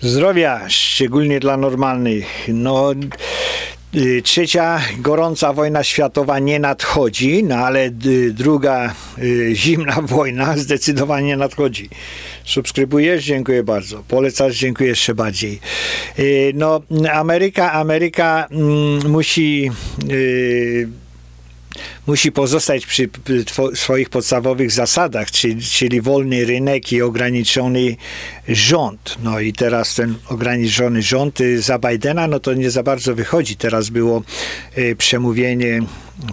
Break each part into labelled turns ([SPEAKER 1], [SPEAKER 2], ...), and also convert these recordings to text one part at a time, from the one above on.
[SPEAKER 1] Zdrowia, szczególnie dla normalnych. No, y, trzecia gorąca wojna światowa nie nadchodzi, no ale y, druga y, zimna wojna zdecydowanie nadchodzi. Subskrybujesz? Dziękuję bardzo. Polecasz? Dziękuję jeszcze bardziej. No, Ameryka, Ameryka mm, musi musi pozostać przy swoich podstawowych zasadach, czyli, czyli wolny rynek i ograniczony rząd. No i teraz ten ograniczony rząd y, za Bidena, no to nie za bardzo wychodzi. Teraz było y, przemówienie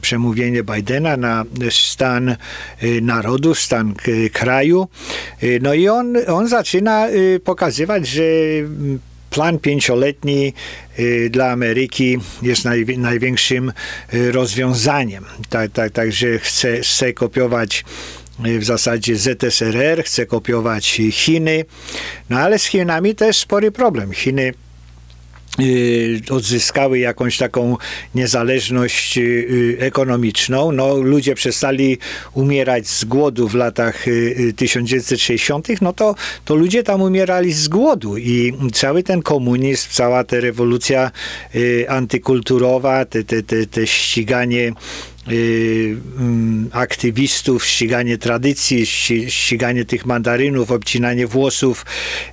[SPEAKER 1] przemówienie Bidena na stan y, narodu, stan kraju. No i on, on zaczyna pokazywać, że plan pięcioletni y, dla Ameryki jest naj, największym y, rozwiązaniem. Tak, tak, także chce, chce kopiować y, w zasadzie ZSRR, chce kopiować Chiny, no ale z Chinami też spory problem. Chiny odzyskały jakąś taką niezależność y, ekonomiczną. No, ludzie przestali umierać z głodu w latach 1960., y, no to, to ludzie tam umierali z głodu i cały ten komunizm, cała ta rewolucja antykulturowa, te, te, te, te ściganie Y, aktywistów, ściganie tradycji, ściganie tych mandarynów, obcinanie włosów,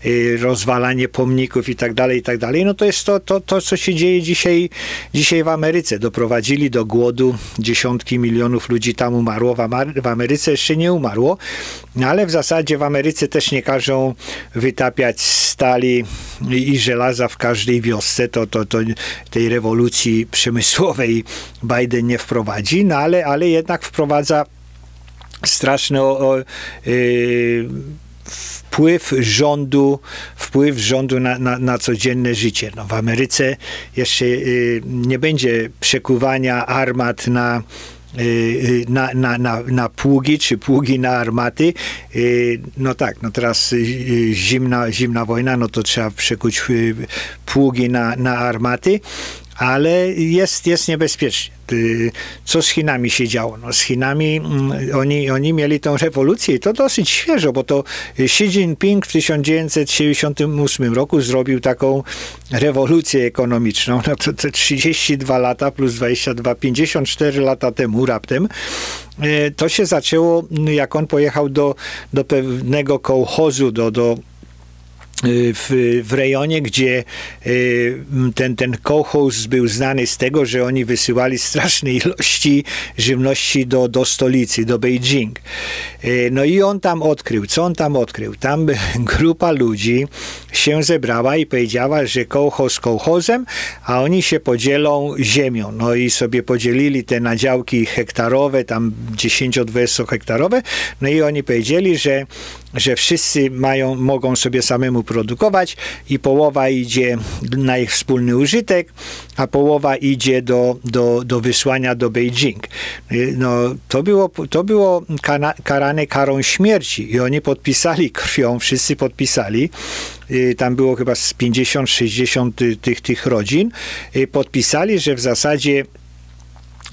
[SPEAKER 1] y, rozwalanie pomników i tak dalej, i tak. No to jest to, to, to, co się dzieje dzisiaj, dzisiaj w Ameryce. Doprowadzili do głodu, dziesiątki milionów ludzi tam umarło, w, Ameryce jeszcze nie umarło, ale w zasadzie w Ameryce też nie każą wytapiać stali i żelaza w każdej wiosce. To, to, to tej rewolucji przemysłowej Biden nie wprowadzi no ale, ale jednak wprowadza straszny o, yy, wpływ rządu, wpływ rządu na, na, na codzienne życie. No, w Ameryce jeszcze yy, nie będzie przekuwania armat na y, na, na, na, na pługi, czy pługi na armaty. Y, no tak, no teraz zimna, zimna wojna, no to trzeba przekuć pługi na, na armaty, ale jest, jest niebezpiecznie. Y, co z Chinami się działo? No, z Chinami mm, oni, oni mieli tą rewolucję i to dosyć świeżo, bo to Xi Jinping w 1978 roku zrobił taką rewolucję ekonomiczną. No to, to 32 lata plus 22, 54 lata temu raptem y, to się zaczęło, jak on pojechał do, do pewnego kołchozu, do, do w, w rejonie, gdzie y, ten, ten kołchoz był znany z tego, że oni wysyłali straszne ilości żywności do, do stolicy, do Beijing. Y, no i on tam odkrył, co on tam odkrył? Tam grupa ludzi się zebrała i powiedziała, że kołchoz kołchozem, a oni się podzielą ziemią. No i sobie podzielili te nadziałki hektarowe, tam 10-20 hektarowe, no i oni powiedzieli, że że wszyscy mają, mogą sobie samemu produkować i połowa idzie na ich wspólny użytek, a połowa idzie do, do, do wysłania do Beijing. No, to było, to było karane karą śmierci i oni podpisali krwią, wszyscy podpisali, y, tam było chyba z 50-60 tych, tych rodzin, y, podpisali, że w zasadzie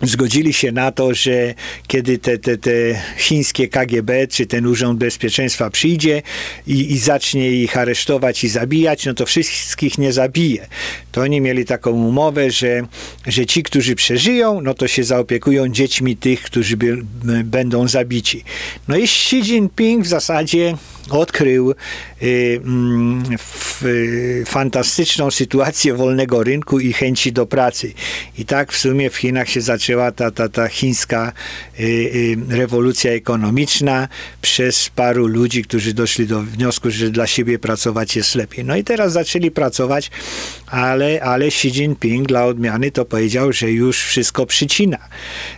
[SPEAKER 1] zgodzili się na to, że kiedy te, te, te chińskie KGB czy ten Urząd Bezpieczeństwa przyjdzie i, i zacznie ich aresztować i zabijać, no to wszystkich nie zabije. To oni mieli taką umowę, że, że ci, którzy przeżyją, no to się zaopiekują dziećmi tych, którzy by, będą zabici. No i Xi Jinping w zasadzie odkrył y, mm, y, fantastyczną sytuację wolnego rynku i chęci do pracy. I tak w sumie w Chinach się zaczęła ta, ta, ta chińska y, rewolucja ekonomiczna przez paru ludzi, którzy doszli do wniosku, że dla siebie pracować jest lepiej. No i teraz zaczęli pracować, ale, ale Xi Jinping dla odmiany to powiedział, że już wszystko przycina.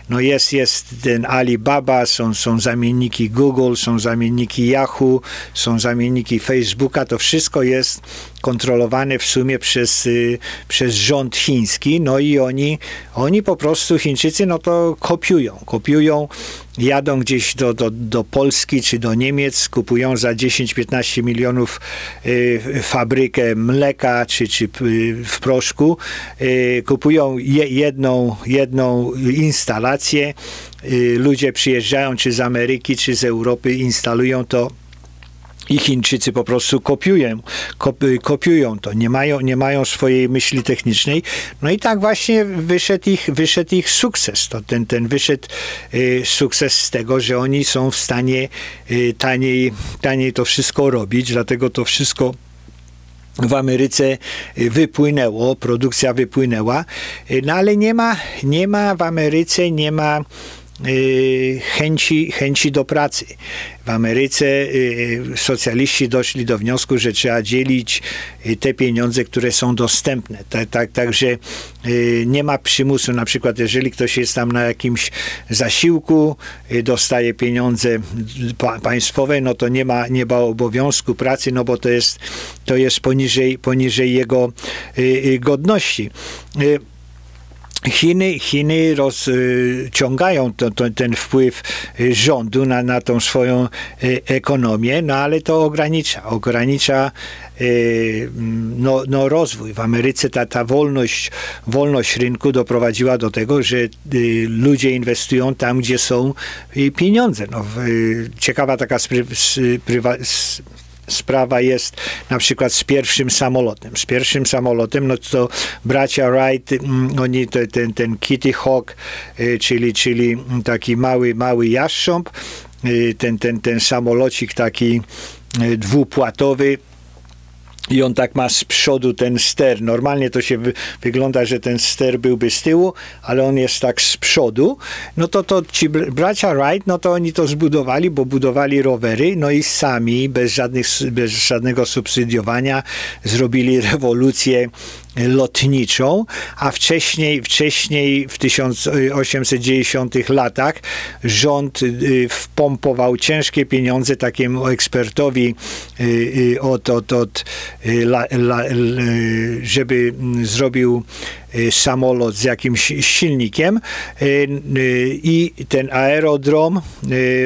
[SPEAKER 1] No jest, jest ten Alibaba, są, są zamienniki Google, są zamienniki Yahoo, są zamienniki Facebooka, to wszystko jest kontrolowane w sumie przez, y, przez rząd chiński, no i oni, oni po prostu, Chińczycy, no to kopiują, kopiują, jadą gdzieś do, do, do Polski czy do Niemiec, kupują za 10-15 milionów y, fabrykę mleka czy, czy y, w proszku, kupują je, jedną, jedną instalację, ludzie przyjeżdżają czy z Ameryki, czy z Europy, instalują to i Chińczycy po prostu kopiują, kopiują to, nie mają, nie mają swojej myśli technicznej. No i tak właśnie wyszedł ich, wyszedł ich sukces. To ten, ten wyszedł y, sukces z tego, że oni są w stanie y, taniej, taniej to wszystko robić, dlatego to wszystko w Ameryce wypłynęło, produkcja wypłynęła, no ale nie ma, nie ma w Ameryce, nie ma Y, chęci, chęci do pracy. W Ameryce y, socjaliści doszli do wniosku, że trzeba dzielić y, te pieniądze, które są dostępne. Tak, tak, także nie ma przymusu. Na przykład, jeżeli ktoś jest tam na jakimś zasiłku, dostaje pieniądze państwowe, no to nie ma, nie ma obowiązku pracy, no bo to jest, to jest poniżej, poniżej jego godności. Chiny, Chiny rozciągają to, to, ten wpływ rządu na, na tą swoją e, ekonomię, no ale to ogranicza, ogranicza e, no, no rozwój. W Ameryce ta, ta wolność, wolność rynku doprowadziła do tego, że e, ludzie inwestują tam, gdzie są pieniądze. No, ciekawa taka sprywa, sprawa jest na przykład z pierwszym samolotem. Z pierwszym samolotem, no to bracia Wright, mm, oni, ten, ten Kitty Hawk, y, czyli, czyli taki mały, mały jastrząb, y, ten, ten, ten samolocik taki y, dwupłatowy, i on tak ma z przodu ten ster. Normalnie to się wy, wygląda, że ten ster byłby z tyłu, ale on jest tak z przodu. No to, to ci bracia Wright, no to oni to zbudowali, bo budowali rowery, no i sami, bez, żadnych, bez żadnego subsydiowania, zrobili rewolucję lotniczą, a wcześniej, wcześniej w 1890 latach rząd y, wpompował ciężkie pieniądze takiemu ekspertowi y, y, od, od, od żeby zrobił Y, samolot z jakimś silnikiem y, y, i ten aerodrom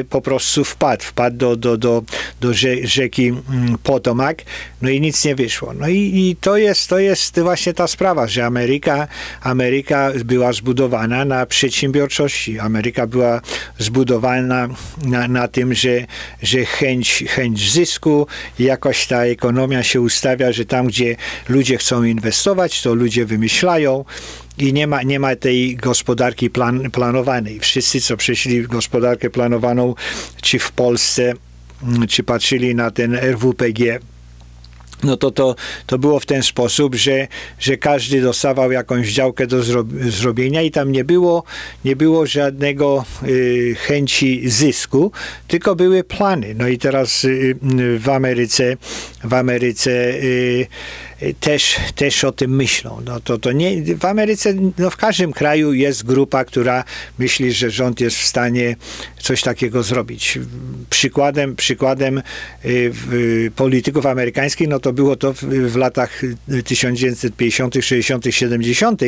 [SPEAKER 1] po prostu wpadł, wpadł do, do, do, do rzeki mm, Potomac, no i nic nie wyszło. No i, i to, jest, to jest właśnie ta sprawa, że Ameryka, Ameryka była zbudowana na przedsiębiorczości. Ameryka była zbudowana na, na tym, że, że chęć, chęć zysku, jakoś ta ekonomia się ustawia, że tam, gdzie ludzie chcą inwestować, to ludzie wymyślają, i nie ma, nie ma tej gospodarki plan, planowanej. Wszyscy, co przyszli w gospodarkę planowaną, czy w Polsce, mm, czy patrzyli na ten RWPG, no to, to, to było w ten sposób, że, że każdy dostawał jakąś działkę do zrobienia i tam nie było, nie było żadnego y, chęci zysku, tylko były plany. No i teraz y, w Ameryce, w Ameryce y, też, też o tym myślą. No to, to nie, w Ameryce, no w każdym kraju jest grupa, która myśli, że rząd jest w stanie coś takiego zrobić. Przykładem, przykładem y, polityków amerykańskich, no to było to w, w latach 1950., 60., 70.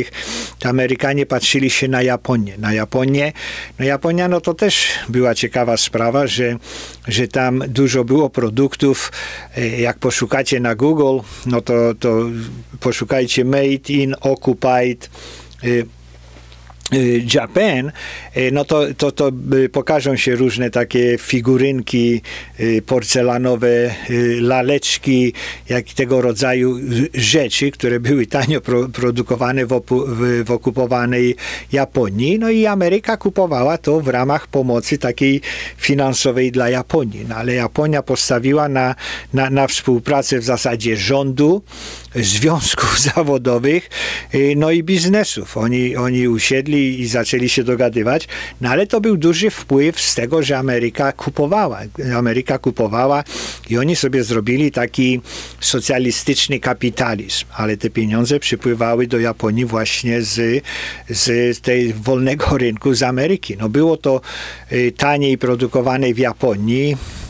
[SPEAKER 1] Amerykanie patrzyli się na Japonię. Na Japonię, no Japonia, no to też była ciekawa sprawa, że, że tam dużo było produktów. Y, jak poszukacie na Google, no to, to poszukajcie Made in Occupied y, Japan, y, no to, to, to y, pokażą się różne takie figurynki porcelanowe, laleczki, jak tego rodzaju rzeczy, które były tanio pro, produkowane w, opu, w, w, okupowanej Japonii. No i Ameryka kupowała to w ramach pomocy takiej finansowej dla Japonii. No ale Japonia postawiła na, na, na współpracę w zasadzie rządu, związków zawodowych, no i biznesów. Oni, oni usiedli i zaczęli się dogadywać, no ale to był duży wpływ z tego, że Ameryka kupowała. Ameryka kupowała i oni sobie zrobili taki socjalistyczny kapitalizm, ale te pieniądze przypływały do Japonii właśnie z, z tej wolnego rynku z Ameryki. No było to y, taniej produkowane w Japonii, Y,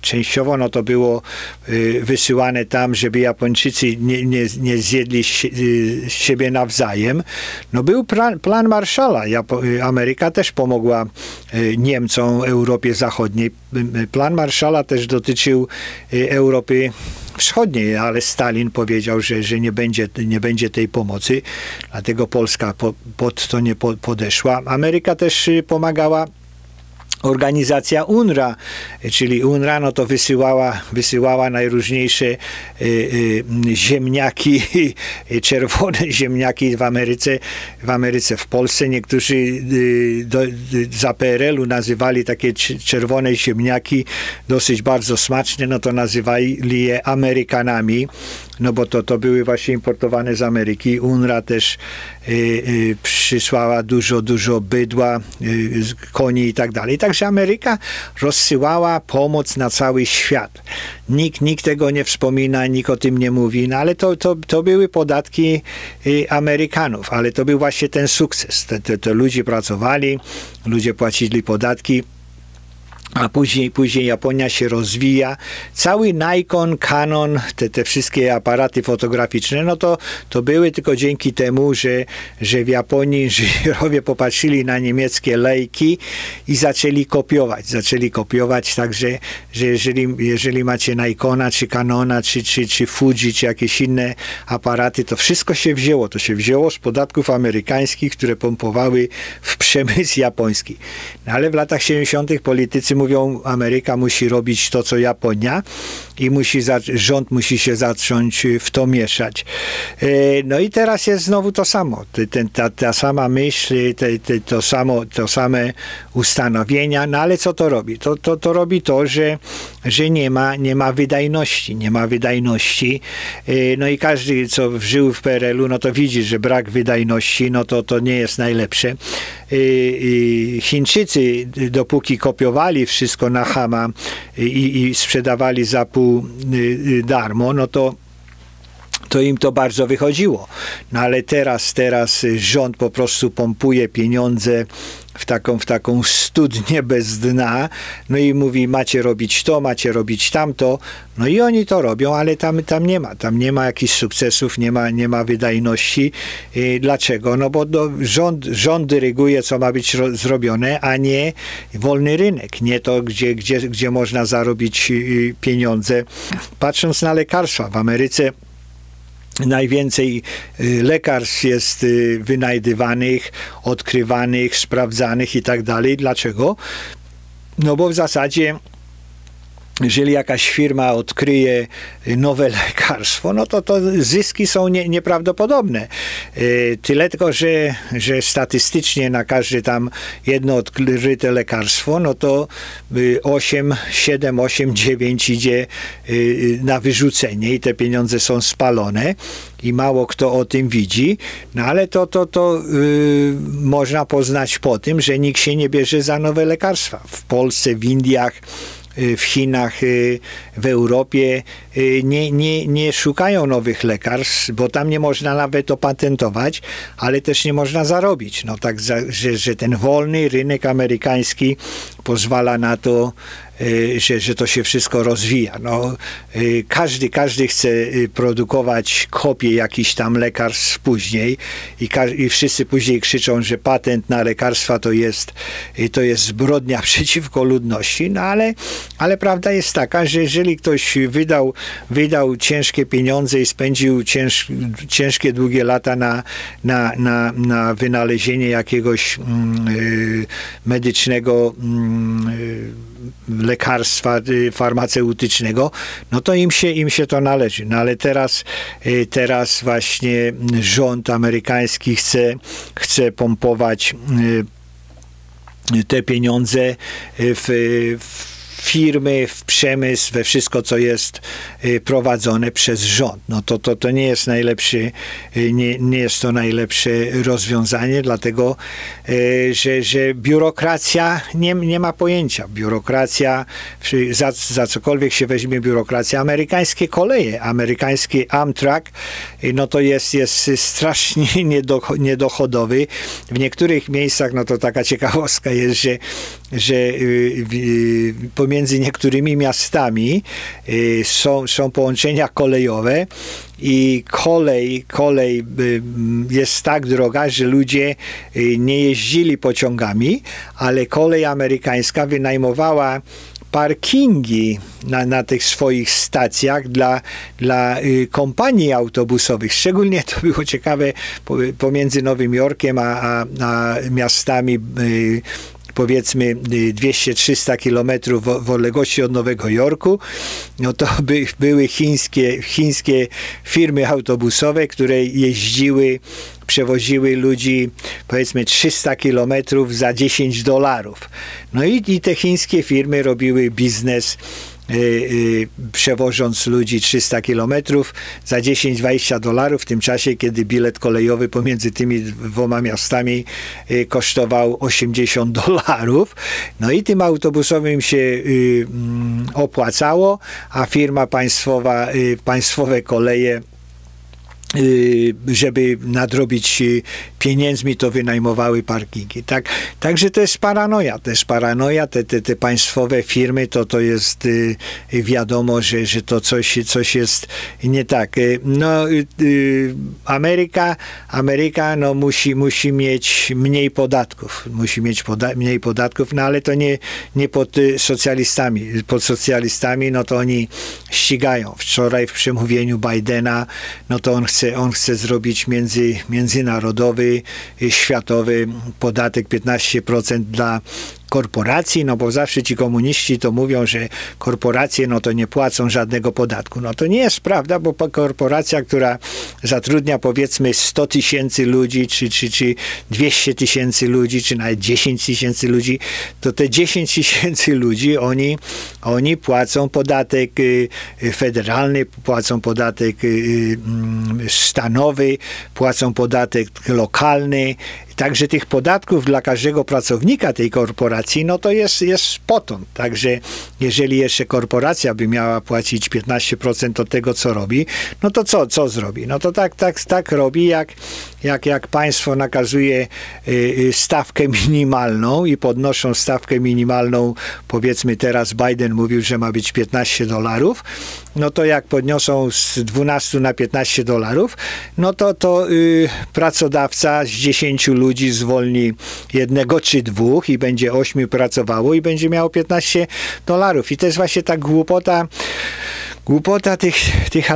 [SPEAKER 1] częściowo no to było y, wysyłane tam, żeby Japończycy nie, nie, nie zjedli y, siebie nawzajem. No był plan, plan Marszala. Ameryka też pomogła Niemcom, Europie Zachodniej. Plan Marszala też dotyczył Europy Wschodniej, ale Stalin powiedział, że, że nie, będzie, nie będzie tej pomocy, dlatego Polska po, pod to nie podeszła. Ameryka też pomagała organizacja UNRWA, czyli UNRWA no to wysyłała, wysyłała najróżniejsze y, y, ziemniaki, czerwone ziemniaki w Ameryce, w Ameryce, w Polsce. Niektórzy y, do, za PRL-u nazywali takie czerwone ziemniaki dosyć bardzo smaczne, no to nazywali je Amerykanami no bo to, to były właśnie importowane z Ameryki. UNRWA też y, y, przysłała dużo, dużo bydła, y, koni i tak dalej. Także Ameryka rozsyłała pomoc na cały świat. Nikt, nikt tego nie wspomina, nikt o tym nie mówi, no ale to, to, to były podatki y, Amerykanów, ale to był właśnie ten sukces. Te, te, te ludzie pracowali, ludzie płacili podatki, a później, później Japonia się rozwija. Cały Nikon, Canon, te, te wszystkie aparaty fotograficzne, no to, to były tylko dzięki temu, że, że w Japonii inżynierowie popatrzyli na niemieckie lejki i zaczęli kopiować. Zaczęli kopiować, także, że jeżeli, jeżeli macie Nikona, czy Canona, czy, czy, czy Fuji, czy jakieś inne aparaty, to wszystko się wzięło. To się wzięło z podatków amerykańskich, które pompowały w przemysł japoński. No ale w latach 70. politycy mówią, Ameryka musi robić to, co Japonia i musi rząd musi się zacząć w to mieszać. E, no i teraz jest znowu to samo. Ten, ta, ta sama myśl, te, te, to, samo, to same ustanowienia, no ale co to robi? To, to, to robi to, że, że nie, ma, nie ma wydajności. Nie ma wydajności. E, no i każdy, co żył w PRL-u, no to widzi, że brak wydajności, no to, to nie jest najlepsze. E, Chińczycy, dopóki kopiowali wszystko na Hama i, i sprzedawali za pół Y, y, darmo, no to to im to bardzo wychodziło. No ale teraz, teraz rząd po prostu pompuje pieniądze w taką, w taką studnię bez dna, no i mówi, macie robić to, macie robić tamto, no i oni to robią, ale tam, tam nie ma, tam nie ma jakichś sukcesów, nie ma, nie ma wydajności. I dlaczego? No bo do, rząd, rząd dyryguje, co ma być ro, zrobione, a nie wolny rynek, nie to, gdzie, gdzie, gdzie można zarobić y, pieniądze. Patrząc na lekarstwa w Ameryce, najwięcej y, lekarstw jest y, wynajdywanych, odkrywanych, sprawdzanych i tak dalej. Dlaczego? No bo w zasadzie jeżeli jakaś firma odkryje nowe lekarstwo, no to, to zyski są nie, nieprawdopodobne. Y, tyle tylko, że, że statystycznie na każde tam jedno odkryte lekarstwo, no to 8, 7, 8, 9 idzie y, na wyrzucenie i te pieniądze są spalone i mało kto o tym widzi, no ale to, to, to yy, można poznać po tym, że nikt się nie bierze za nowe lekarstwa. W Polsce, w Indiach, Y, w Chinach, y, w Europie y, nie, nie, nie szukają nowych lekarstw, bo tam nie można nawet opatentować, ale też nie można zarobić. No tak, że, że ten wolny rynek amerykański pozwala na to, Y, że, że to się wszystko rozwija. No, y, każdy, każdy chce y, produkować kopię jakichś tam lekarstw później i, i wszyscy później krzyczą, że patent na lekarstwa to jest, to jest zbrodnia przeciwko ludności, no ale, ale prawda jest taka, że jeżeli ktoś wydał, wydał ciężkie pieniądze i spędził cięż, ciężkie, długie lata na, na, na, na wynalezienie jakiegoś mm, medycznego mm, lekarstwa y, farmaceutycznego, no to im się, im się to należy. No ale teraz, y, teraz właśnie rząd amerykański chce, chce pompować y, te pieniądze w, w firmy, w przemysł, we wszystko, co jest y, prowadzone przez rząd. No to, to, to nie jest najlepszy, y, nie, nie jest to najlepsze rozwiązanie, dlatego, y, że, że biurokracja nie, nie ma pojęcia. Biurokracja, za, za cokolwiek się weźmie biurokracja, amerykańskie koleje, amerykański Amtrak, no to jest, jest strasznie niedochodowy. W niektórych miejscach, no to taka ciekawostka jest, że, że pomiędzy niektórymi miastami y, są, są połączenia kolejowe i kolej, kolej y, jest tak droga, że ludzie y, nie jeździli pociągami, ale kolej amerykańska wynajmowała parkingi na, na tych swoich stacjach dla, dla kompanii autobusowych. Szczególnie to było ciekawe pomiędzy Nowym Jorkiem a, a, a miastami powiedzmy 200-300 kilometrów w, odległości od Nowego Jorku, no to by, były chińskie, chińskie firmy autobusowe, które jeździły przewoziły ludzi powiedzmy 300 kilometrów za 10 dolarów. No i, i te chińskie firmy robiły biznes przewożąc ludzi 300 kilometrów za 10-20 dolarów w tym czasie, kiedy bilet kolejowy pomiędzy tymi dwoma miastami y, kosztował 80 dolarów. No i tym autobusowym się mm, opłacało, a firma państwowa, państwowe koleje Y, żeby nadrobić y, pieniędzmi, to wynajmowały parkingi. Tak? Także to jest paranoja, to jest paranoja, te, te, te państwowe firmy, to, to jest y, wiadomo, że, że to coś, coś jest nie tak. No, Ameryka, Ameryka no, musi, musi mieć mniej podatków, musi mieć poda mniej podatków, no ale to nie, nie pod socjalistami. Pod socjalistami, no to oni ścigają. Wczoraj w przemówieniu Bidena, no to on chce chce, on chce zrobić między, międzynarodowy, światowy podatek 15% dla korporacji, no bo zawsze ci komuniści to mówią, że korporacje no to nie płacą żadnego podatku. No to nie jest prawda, bo korporacja, która zatrudnia powiedzmy 100 tysięcy ludzi, czy, czy, czy 200 tysięcy ludzi, czy nawet 10 tysięcy ludzi, to te 10 tysięcy ludzi, oni, oni płacą podatek y, y, federalny, płacą podatek y, mm, stanowy, płacą podatek lokalny, Także tych podatków dla każdego pracownika tej korporacji, no to jest, jest potąd. Także jeżeli jeszcze korporacja by miała płacić 15% od tego, co robi, no to co, co zrobi? No to tak, tak, tak robi, jak, jak, jak państwo nakazuje y, y, stawkę minimalną i podnoszą stawkę minimalną, powiedzmy teraz Biden mówił, że ma być 15 dolarów, no to jak podniosą z 12 na 15 dolarów, no to, to y, pracodawca z 10 ludzi zwolni jednego czy dwóch i będzie ośmiu pracowało i będzie miało 15 dolarów. I to jest właśnie ta głupota, głupota tych, tych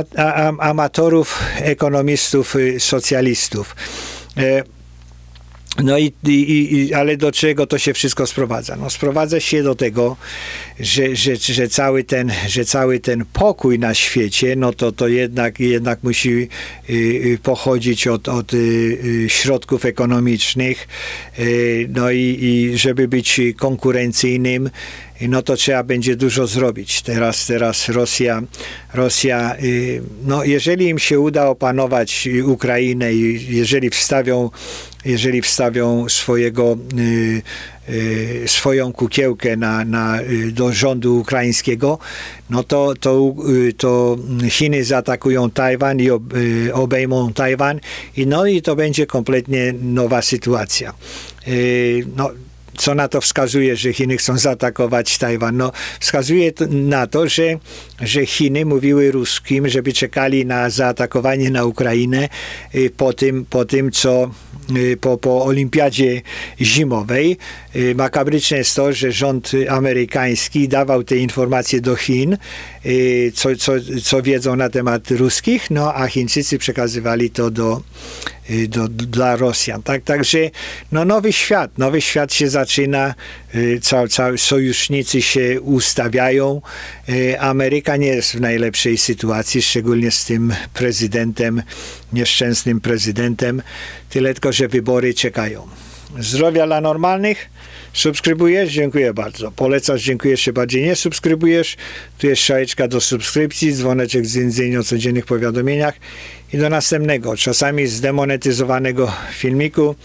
[SPEAKER 1] amatorów, ekonomistów, y, socjalistów. E, no i, i, i, ale do czego to się wszystko sprowadza? No sprowadza się do tego, że, że, że, cały, ten, że cały ten pokój na świecie, no to, to jednak, jednak musi y, y, pochodzić od, od y, środków ekonomicznych, no i, i żeby być konkurencyjnym, no to trzeba będzie dużo zrobić. Teraz, teraz Rosja, Rosja, no jeżeli im się uda opanować Ukrainę i jeżeli wstawią jeżeli wstawią swojego, y, y, swoją kukiełkę na, na, y, do rządu ukraińskiego, no to, to, to Chiny zaatakują Tajwan i obejmą Tajwan i no i to będzie kompletnie nowa sytuacja. No, co na to wskazuje, że Chiny chcą zaatakować Tajwan? No, wskazuje to na to, że, że Chiny mówiły ruskim, żeby czekali na zaatakowanie na Ukrainę po tym, po tym co Y, po, po olimpiadzie zimowej. Y, makabryczne jest to, że rząd amerykański dawał te informacje do Chin, y, co, co, co wiedzą na temat ruskich, no a Chińczycy przekazywali to do, do, dla Rosjan. Tak, także no, nowy świat, nowy świat się zaczyna, cały, cały sojusznicy się ustawiają. Ameryka nie jest w najlepszej sytuacji, szczególnie z tym prezydentem, nieszczęsnym prezydentem, tyle tylko, że wybory czekają. Zdrowia dla normalnych. Subskrybujesz? Dziękuję bardzo. Polecasz? Dziękuję jeszcze bardziej. Nie subskrybujesz? Tu jest szajeczka do subskrypcji, dzwoneczek z o codziennych powiadomieniach i do następnego, czasami zdemonetyzowanego filmiku.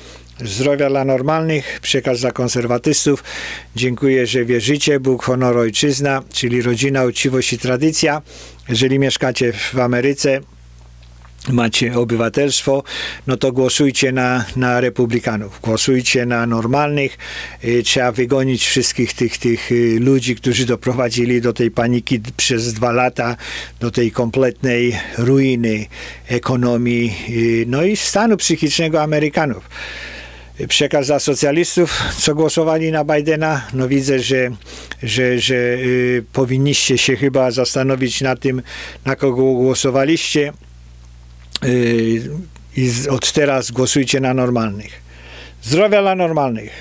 [SPEAKER 1] Zdrowia dla normalnych, przekaz dla konserwatystów. Dziękuję, że wierzycie. Bóg, honor, ojczyzna, czyli rodzina, uczciwość i tradycja. Jeżeli mieszkacie w Ameryce, macie obywatelstwo, no to głosujcie na, na republikanów, głosujcie na normalnych. Y, trzeba wygonić wszystkich tych, tych y, ludzi, którzy doprowadzili do tej paniki przez dwa lata, do tej kompletnej ruiny ekonomii, y, no i stanu psychicznego Amerykanów przekaz dla socjalistów, co głosowali na Bidena. No widzę, że, że, że y, powinniście się chyba zastanowić na tym, na kogo głosowaliście. Yy, i od teraz głosujcie na normalnych. Zdrowia dla normalnych.